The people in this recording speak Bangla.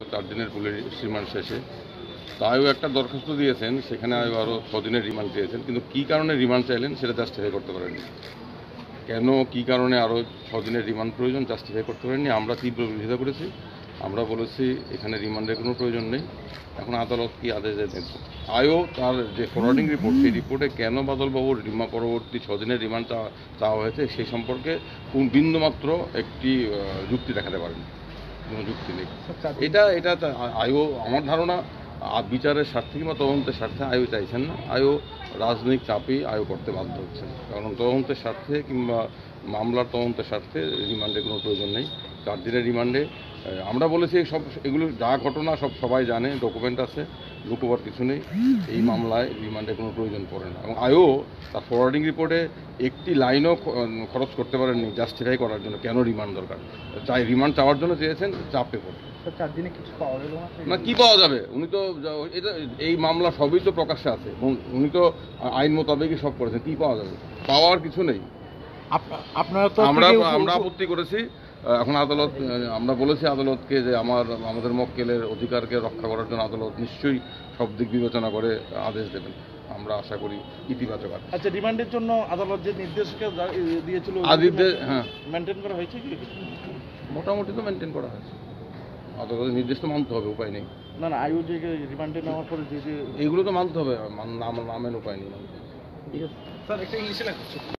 চার দিনের পুলিশ রিমান্ড শেষে। তাইও একটা দরখাস্ত দিয়েছেন, সেখানে আরও ছদিনের রিমান্ড চেয়েছেন, কিন্তু কী কারণে রিমান্ড চাইলেন সেটা জাস্টিফাই করতে পারেননি। কেন, কি কারণে আরও ছদিনের রিমান্ড প্রয়োজন জাস্টিফাই করতে পারেননি? আমরা তীব্র বিরোধিতা করেছি, আমরা বলেছি এখানে রিমান্ডের কোনো প্রয়োজন নেই, এখন আদালত কি আদেশ দেন আয়ও তার যে ফরওয়ার্ডিং রিপোর্ট সেই রিপোর্টে কেন বাদলবাবুর রিমা পরবর্তী ছদিনের রিমান্ড চাওয়া হয়েছে সেই সম্পর্কে কোন বিন্দুমাত্র একটি যুক্তি দেখাতে পারেন কোনো যুক্তি নেই এটা এটা আয়ো আয়ও আমার ধারণা বিচারের স্বার্থে কিংবা তদন্তের স্বার্থে আয়ু চাইছেন না। আয়ু রাজনৈতিক চাপেই আয়ু করতে বাধ্য হচ্ছেন। কারণ তদন্তের স্বার্থে কিংবা মামলার তদন্তের স্বার্থে রিমান্ডের কোনো প্রয়োজন নেই। চার দিনের রিমান্ডে আমরা বলেছি সব এগুলো যা ঘটনা সব সবাই জানে ডকুমেন্ট আছে লুকোবার কিছু নেই। এই মামলায় রিমান্ডের কোনো প্রয়োজন পড়ে না। এবং আয়ও তার ফরওয়ার্ডিং রিপোর্টে একটি লাইনও খরচ করতে পারেননি জাস্টিফাই করার জন্য কেন রিমান্ড দরকার? চাই রিমান্ড চাওয়ার জন্য চেয়েছেন চাপে পড়ে চার দিনে কিছু পাওয়া না? না কি পাওয়া যাবে? উনি তো এটা এই মামলা সবই তো প্রকাশ্যে আছে। এবং উনি তো আইন মোতাবেকই সব করেছেন কি পাওয়া যাবে? পাওয়ার কিছু নেই। আপনারা তো আমরা আমরা আপত্তি করেছি এখন আদালত আমরা বলেছি আদালতকে যে আমার আমাদের মক্কেলের অধিকারকে রক্ষা করার জন্য আদালত নিশ্চয়ই সব দিক বিবেচনা করে আদেশ দেবেন। আমরা আশা করি ইতিবাচক আচ্ছা রিমান্ডের জন্য আদালত যে নির্দেশকে দিয়েছিল হ্যাঁ। মেনটেন করা হয়েছে কি? মোটামুটি তো মেনটেন করা হয়েছে। আদালতের নির্দেশ তো মানতে হবে উপায় নেই। না না আয়ু যে রিমান্ডে নেওয়ার পরে যে যে এইগুলো তো মানতে হবে মান- না না উপায় নেই। ঠিক আছে স্যার একটা ইংলিশে লেখা